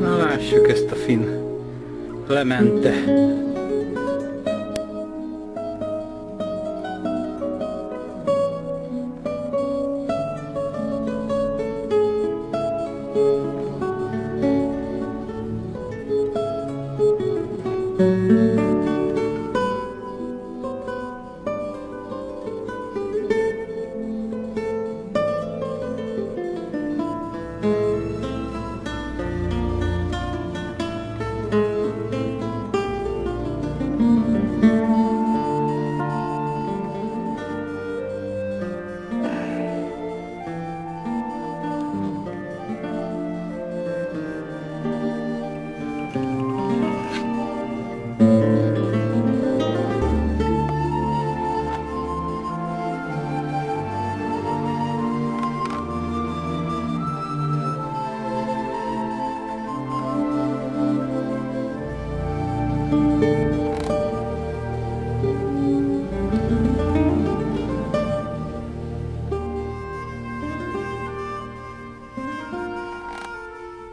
Na lássuk ezt a fin lemente.